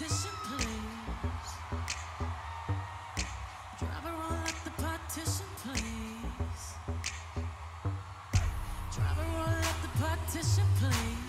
partition, please. Drive her all up the partition, please. Drive her all up the partition, please.